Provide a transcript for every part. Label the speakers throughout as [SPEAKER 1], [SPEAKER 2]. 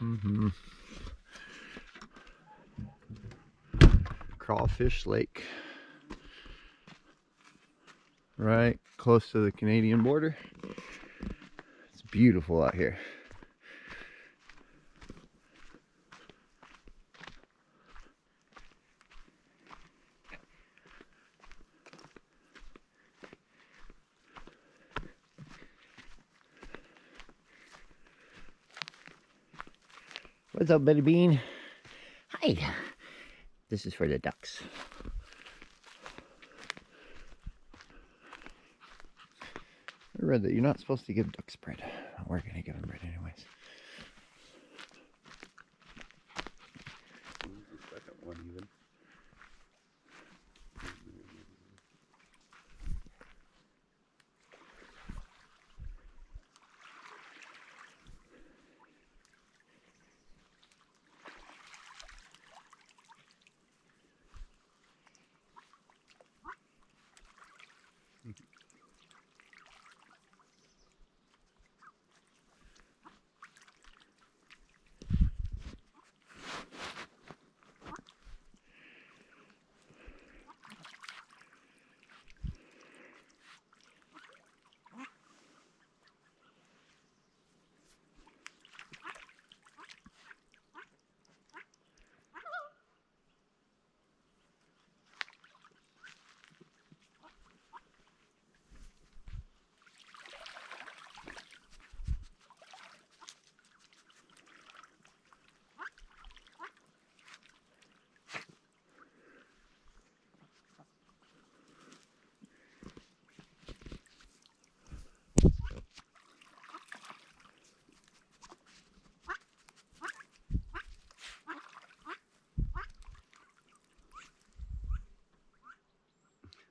[SPEAKER 1] Mm-hmm. Crawfish Lake. Right close to the Canadian border. It's beautiful out here. What's up, Betty Bean? Hi. This is for the ducks. I read that you're not supposed to give ducks bread. We're going to give them bread anyways.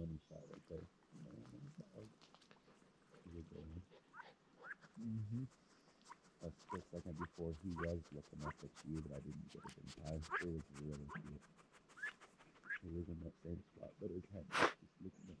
[SPEAKER 2] money shot right there.
[SPEAKER 1] Mm-hmm.
[SPEAKER 2] A split second before he was looking up at you, but I didn't get it in time. It was really cute. He was in that same spot, but his head was just looking at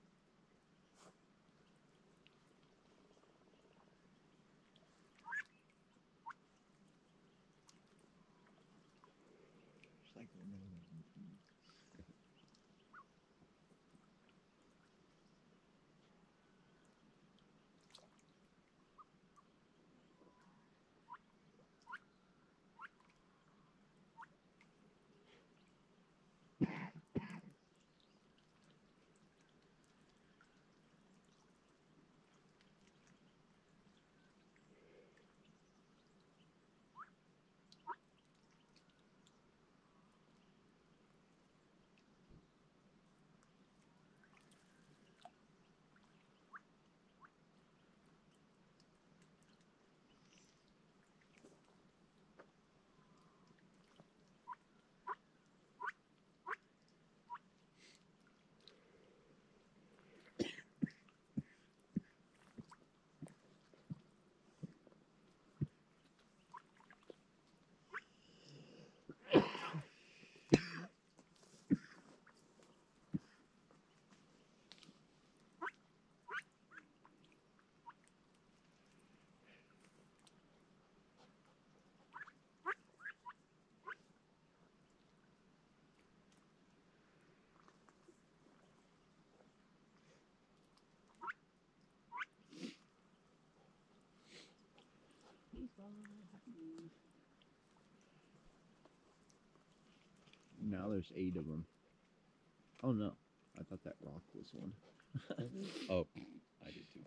[SPEAKER 1] of Now there's eight of them. Oh no, I thought that rock was one.
[SPEAKER 2] Oh, I did too.